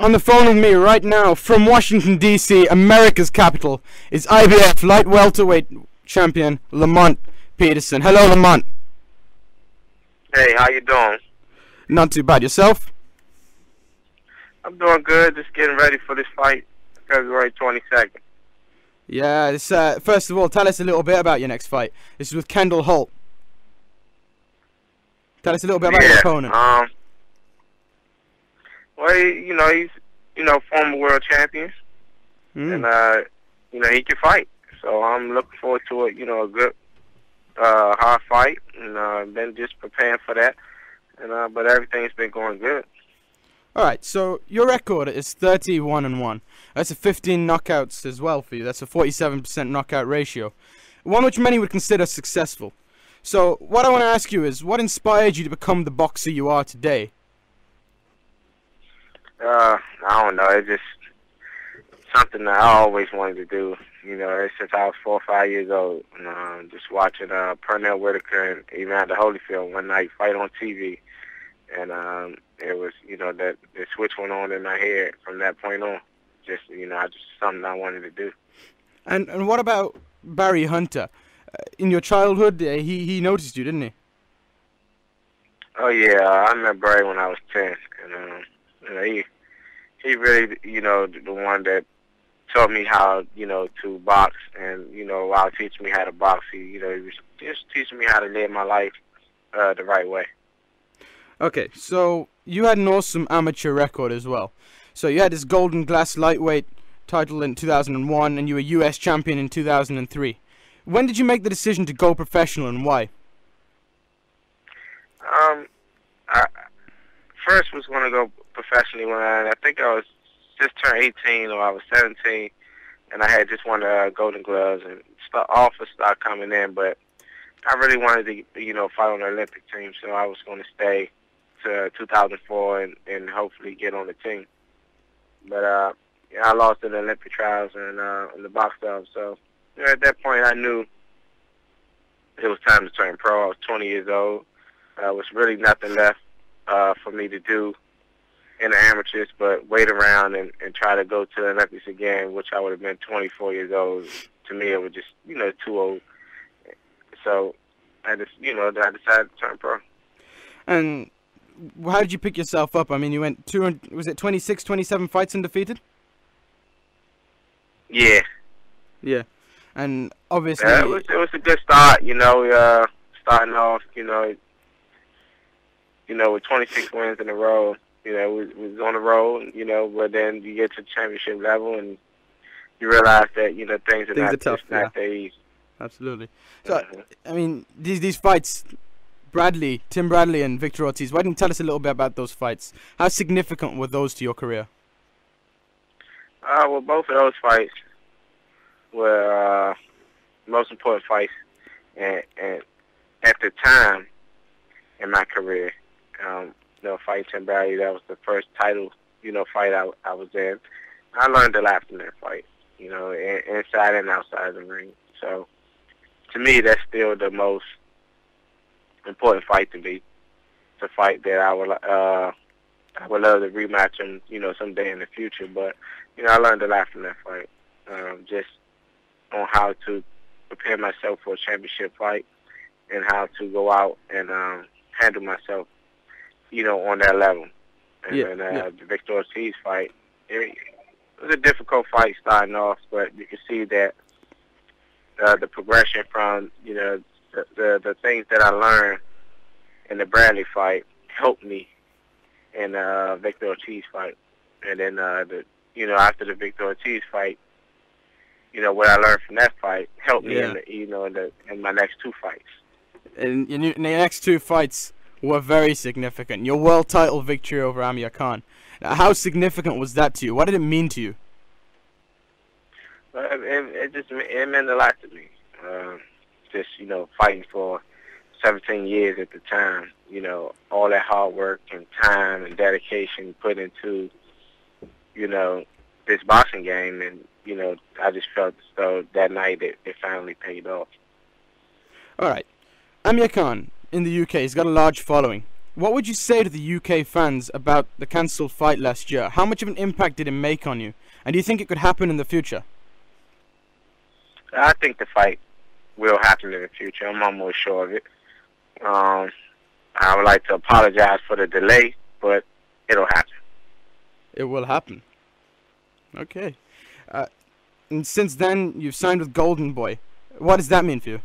On the phone with me right now from Washington D.C., America's capital, is IBF light welterweight champion Lamont Peterson. Hello, Lamont. Hey, how you doing? Not too bad. Yourself? I'm doing good. Just getting ready for this fight, February 22nd. Yeah. This, uh, first of all, tell us a little bit about your next fight. This is with Kendall Holt. Tell us a little bit about yeah. your opponent. Um. Well, he, you know, he's you know former world champion, Mm. and uh, you know he can fight. So I'm looking forward to it. You know, a good uh hard fight, and uh, been just preparing for that. And uh, but everything's been going good. All right, so your record is 31 and 1. That's a 15 knockouts as well for you. That's a 47% knockout ratio. One which many would consider successful. So, what I want to ask you is what inspired you to become the boxer you are today? Uh, I don't know. It's just something that I always wanted to do. You know, since I was four or five years old. And, uh, just watching uh, Pernell Whitaker and Evander Holyfield one night fight on TV, and um, it was you know that the switch went on in my head from that point on. Just you know, I just something I wanted to do. And and what about Barry Hunter? Uh, in your childhood, uh, he he noticed you, didn't he? Oh yeah, I met Barry when I was ten, and um, you know he he really you know the the one that taught me how you know to box, and you know while teaching me how to box, he you know he was just teaching me how to live my life uh, the right way. Okay, so you had an awesome amateur record as well. So you had this Golden Gloves lightweight title in 2001, and you were U.S. champion in 2003. When did you make the decision to go professional, and why? Um, I first was going to go professionally when I, think I was just turned 18 or I was 17, and I had just won the uh, Golden Gloves and st- offers started coming in, but I really wanted to, you know, fight on the Olympic team, so I was going to stay to 2004 and, and hopefully get on the team. But uh, yeah, I lost in the Olympic trials and uh, in the box club, so you know, at that point I knew it was time to turn pro. I was 20 years old. Uh, was really nothing left uh, for me to do in the amateurs, but wait around and, and try to go to the Olympics again, which I would have been 24 years old. To me, it was just you know too old. So I just you know I decided to turn pro. And how did you pick yourself up? I mean, you went two, was it 26, 27 fights undefeated? Yeah, Yeah. And obviously, yeah it was it was a good start. You know, uh, starting off, you know, you know, with 26 wins in a row. You know, we, we was on the road. You know, but then you get to championship level and you realize that you know things are Things not are tough, it's not that easy. absolutely. So, Mhm. I mean, these these fights, Bradley, Tim Bradley, and Victor Ortiz. Why don't you tell us a little bit about those fights? How significant were those to your career? Uh, well, both of those fights were uh, most important fights, and, and at the time in my career, um, you know, fighting Tim Bradley, that was the first title, you know, fight I, I was in. I learned a lot from that fight, you know, inside and outside the ring. So, to me, that's still the most important fight to me. It's fight that I would, uh, I would love to rematch him, you know, someday in the future. But you know, I learned a lot from that fight. Um, just on how to prepare myself for a championship fight and how to go out and um, handle myself, you know, on that level. And Yeah, then uh, yeah. the Victor Ortiz fight, it, it was a difficult fight starting off, but you can see that uh, the progression from, you know, the, the, the things that I learned in the Bradley fight helped me in the uh, Victor Ortiz fight. And then uh, the you know, after the Victor Ortiz fight, you know, what I learned from that fight helped me Yeah. in the, you know, in, the, in my next two fights. And in your next two fights were very significant. Your world title victory over Amir Khan. Now, how significant was that to you? What did it mean to you? It, it, it just it meant a lot to me. Um, just you know, fighting for 17 years at the time. You know, all that hard work and time and dedication put into, you know, this boxing game, and you know, I just felt though that night it, it finally paid off. All right. Amir Khan in the UK He's got a large following. What would you say to the UK fans about the cancelled fight last year? How much of an impact did it make on you? And do you think it could happen in the future? I think the fight will happen in the future. I'm almost sure of it. Um, I would like to apologize for the delay, but it'll happen. It will happen. Okay. Uh, and since then, you've signed with Golden Boy. What does that mean for you?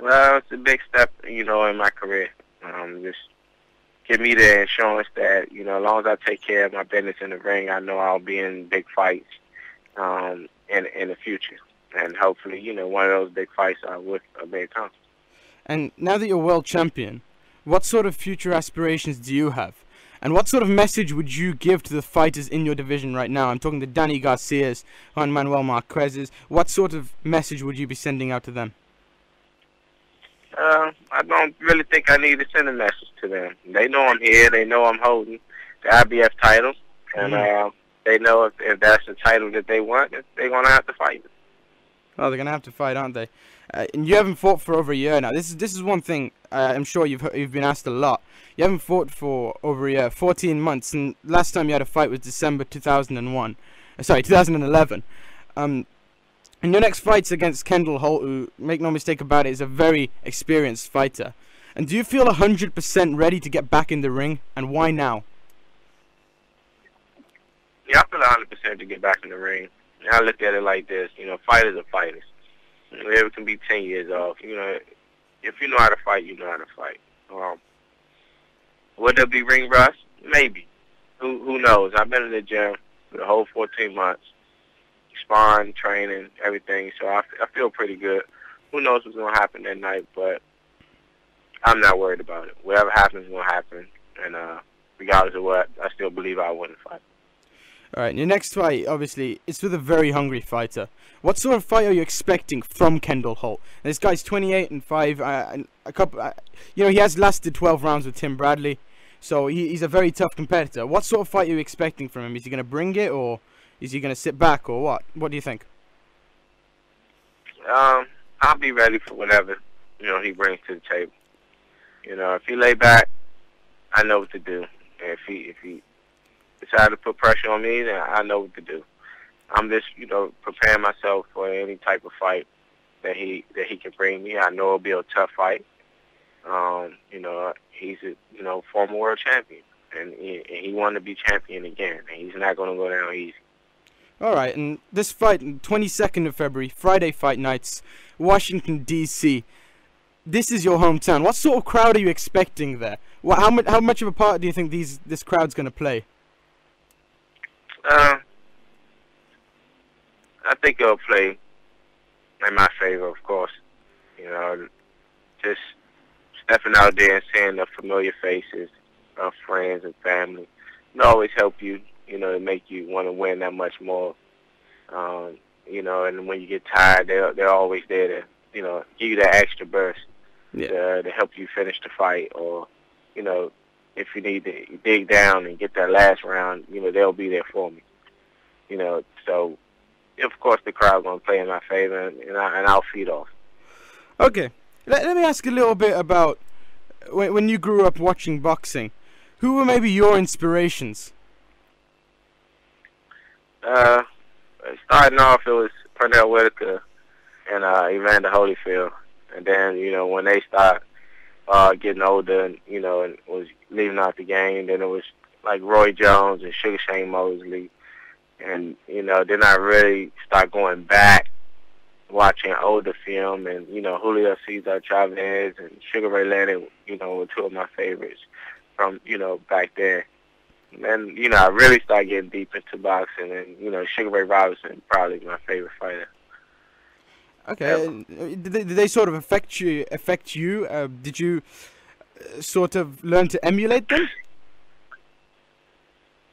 Well, it's a big step, you know, in my career. Um, just give me the insurance that, you know, as long as I take care of my business in the ring, I know I'll be in big fights um, in in the future. And hopefully, you know, one of those big fights with a big company. And now that you're world champion, what sort of future aspirations do you have? And what sort of message would you give to the fighters in your division right now? I'm talking to Danny Garcia's, Juan Manuel Marquez's. What sort of message would you be sending out to them? Uh, I don't really think I need to send a message to them. They know I'm here. They know I'm holding the IBF title, and mm-hmm. uh, they know if, if that's the title that they want, they're gonna have to fight. Oh, they're gonna have to fight, aren't they? Uh, and you haven't fought for over a year now. This is this is one thing uh, I'm sure you've you've been asked a lot. You haven't fought for over a year, 14 months, and last time you had a fight was December 2001. Uh, sorry, 2011. Um, and your next fight's against Kendall Holt, who, make no mistake about it, is a very experienced fighter. And do you feel 100% ready to get back in the ring, and why now? Yeah, I feel 100% to get back in the ring. I look at it like this, you know, fighters are fighters. It can be 10 years off. You know, if you know how to fight, you know how to fight. Um, would there be ring rust? Maybe. Who who knows? I've been in the gym for the whole 14 months, sparring, training, everything. So I, I feel pretty good. Who knows what's going to happen that night? But I'm not worried about it. Whatever happens, will happen. And uh, regardless of what, I still believe I win the fight. All right, your next fight, obviously, is with a very hungry fighter. What sort of fight are you expecting from Kendall Holt? This guy's 28 and five. Uh, a couple, uh, you know, he has lasted 12 rounds with Tim Bradley, so he, he's a very tough competitor. What sort of fight are you expecting from him? Is he going to bring it, or is he going to sit back, or what? What do you think? Um, I'll be ready for whatever you know he brings to the table. You know, if he lay back, I know what to do. if he if he decide to put pressure on me, then I know what to do. I'm just, you know, preparing myself for any type of fight that he that he can bring me. I know it'll be a tough fight. Um, you know, he's a you know former world champion, and he, and he wanted to be champion again, and he's not going to go down easy. All right, and this fight, 22nd of February, Friday fight nights, Washington D.C. This is your hometown. What sort of crowd are you expecting there? How much how much of a part do you think these this crowd's going to play? Uh, I think it'll play in my favor, of course. You know, just stepping out there and seeing the familiar faces of friends and family will always help you, you know, to make you want to win that much more. Um, you know, and when you get tired, they're they're always there to, you know, give you that extra burst yeah. to, to help you finish the fight, or, you know, if you need to dig down and get that last round, you know, they'll be there for me. You know, so of course the crowd gonna play in my favor, and, I, and I'll feed off. Okay, let, let me ask a little bit about when, when you grew up watching boxing. Who were maybe your inspirations? Uh, starting off, it was Pernell Whitaker and uh, Evander Holyfield, and then you know when they start uh, getting older, and you know, and was leaving out the game. Then it was like Roy Jones and Sugar Shane Mosley, and you know, then I really start going back, watching older film, and you know, Julio Cesar Chavez and Sugar Ray Leonard, you know, were two of my favorites from you know back then. And then you know, I really started getting deep into boxing, and you know, Sugar Ray Robinson probably my favorite fighter. Okay, did they, did they sort of affect you? Affect you? Uh, did you uh, sort of learn to emulate them?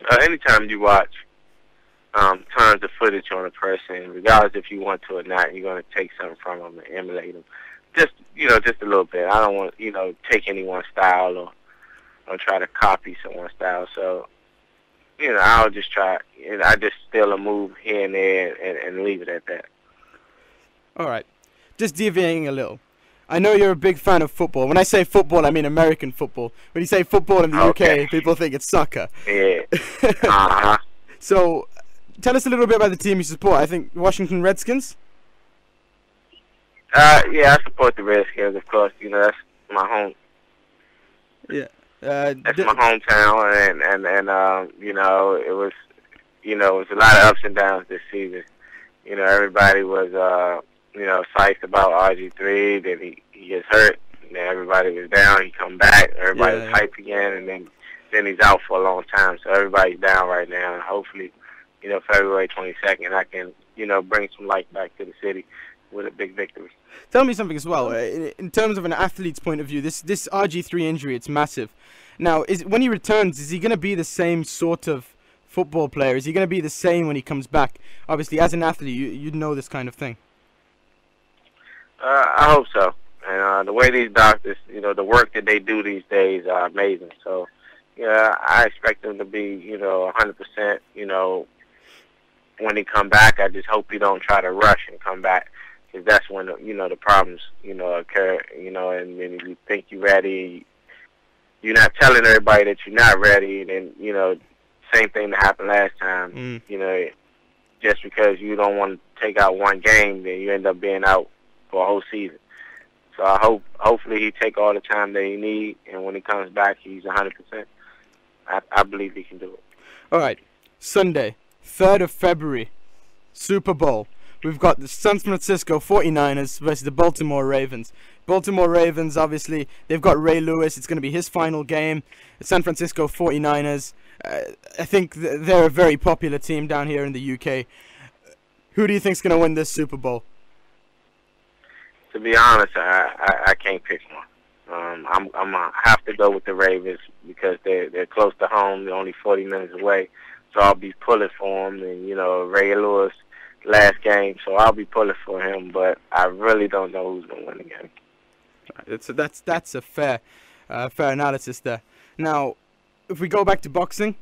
Uh, anytime you watch um, tons of footage on a person, regardless if you want to or not, you're going to take something from them and emulate them. Just you know, just a little bit. I don't want you know take anyone's style or or try to copy someone's style. So you know, I'll just try. You know, I just steal a move here and there and, and leave it at that. All right, just deviating a little. I know you're a big fan of football. When I say football, I mean American football. When you say football in the Okay. UK, people think it's soccer. Yeah. Uh-huh. So, tell us a little bit about the team you support. I think Washington Redskins. Uh, yeah, I support the Redskins, of course. You know, that's my home. Yeah. Uh, That's my hometown, and and and um, you know, it was, you know, it was a lot of ups and downs this season. You know, everybody was, uh, you know, psyched about RG3. Then he he gets hurt. And then everybody was down. He come back. Everybody Yeah, was hype again, and then then he's out for a long time. So everybody's down right now. And hopefully, you know, February 22nd, I can, you know, bring some light back to the city with a big victory. Tell me something as well. Uh, in, terms of an athlete's point of view, this this RG3 injury, it's massive. Now, is when he returns, is he going to be the same sort of football player? Is he going to be the same when he comes back? Obviously, as an athlete, you you know this kind of thing. Uh, I hope so. And uh, the way these doctors, you know, the work that they do these days are amazing. So, yeah, I expect them to be, you know, 100%. You know, when he come back, I just hope he don't try to rush and come back, because that's when you know the problems, you know, occur. You know, and then you think you're ready, you're not telling everybody that you're not ready, and then you know, same thing that happened last time Mm. you know, just because you don't want to take out one game, then you end up being out for a whole season. So I hope, hopefully, he take all the time that he need, and when he comes back, he's 100. percent I, I believe he can do it. All right, Sunday, 3rd of February, Super Bowl. We've got the San Francisco 49ers versus the Baltimore Ravens. Baltimore Ravens, obviously, they've got Ray Lewis. It's going to be his final game. The San Francisco 49ers, uh, I think th- they're a very popular team down here in the UK. Who do you think's going to win this Super Bowl? To be honest, I, I, I can't pick one. Um, I'm I'm gonna have to go with the Ravens because they're they're close to home. They're only 40 minutes away, so I'll be pulling for them. And you know, Ray Lewis last game, so I'll be pulling for him. But I really don't know who's gonna win the game. That's a, that's that's a fair uh, fair analysis there. Now, if we go back to boxing,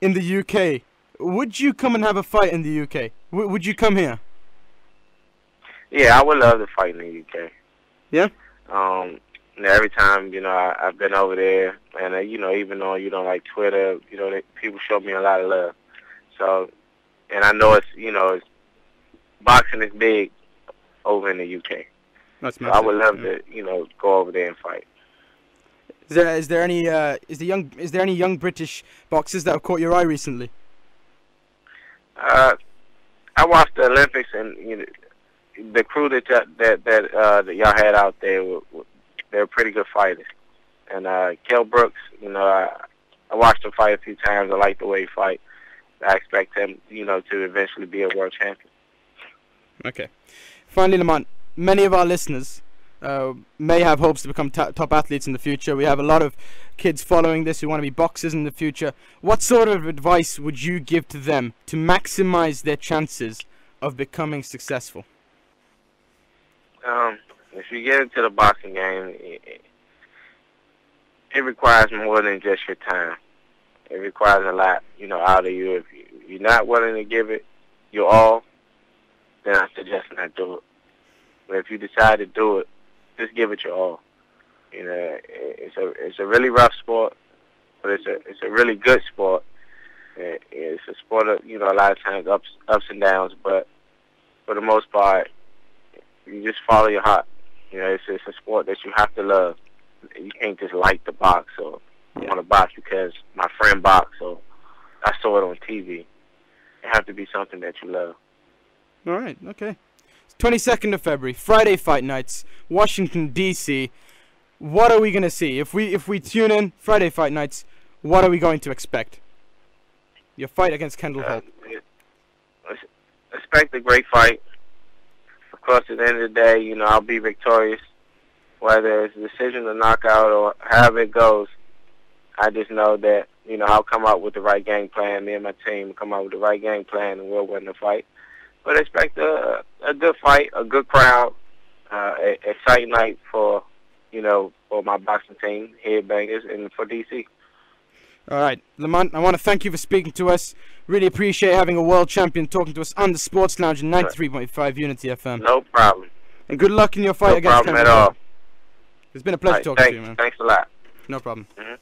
in the UK, would you come and have a fight in the UK? W- would you come here? Yeah, I would love to fight in the UK. Yeah? Um, every time, you know, I, I've been over there, and, uh, you know, even though you don't like Twitter, you know, they, people show me a lot of love. So, and I know it's, you know, it's, boxing is big over in the UK. That's So I would love yeah. to, you know, go over there and fight. Is there is there any uh, is the young is there any young British boxers that have caught your eye recently? Uh, I watched the Olympics, and you know, the crew that that that uh, that y'all had out there, were, were, they were pretty good fighters. And uh, Kell Brooks, you know, I, I watched him fight a few times. I like the way he fight. I expect him, you know, to eventually be a world champion. Okay. Finally, Lamont, many of our listeners uh, may have hopes to become top athletes in the future. We have a lot of kids following this who want to be boxers in the future. What sort of advice would you give to them to maximize their chances of becoming successful? Um, if you get into the boxing game, it- it requires more than just your time. It requires a lot, you know, out of you. If you- if you're not willing to give it your all, then I suggest not do it. But if you decide to do it, just give it your all. You know, it's a it's a really rough sport, but it's a it's a really good sport. It's a sport of you know a lot of times ups ups and downs, but for the most part, you just follow your heart. You know, it's it's a sport that you have to love. You can't just like the box or Yeah. want to box because my friend boxed so I saw it on TV. It has to be something that you love. All right, okay. 22nd of February, Friday fight nights, Washington D.C. What are we gonna see if we if we tune in Friday fight nights? What are we going to expect? Your fight against Kendall Uh, Holt. expect a great fight. Of course, at the end of the day, you know, I'll be victorious. Whether it's a decision or knockout or however it goes, I just know that, you know, I'll come out with the right game plan. Me and my team will come out with the right game plan and we'll win the fight. But expect a, a good fight, a good crowd, uh, a exciting night for, you know, for my boxing team, Headbangers, and for DC. All right, Lamont, I want to thank you for speaking to us. Really appreciate having a world champion talking to us on the Sports Lounge in 93.5 Unity FM. No problem. And good luck in your fight no against problem at all. It's been a pleasure right, talking thanks, to you, man. Thanks a lot. No problem. Mhm.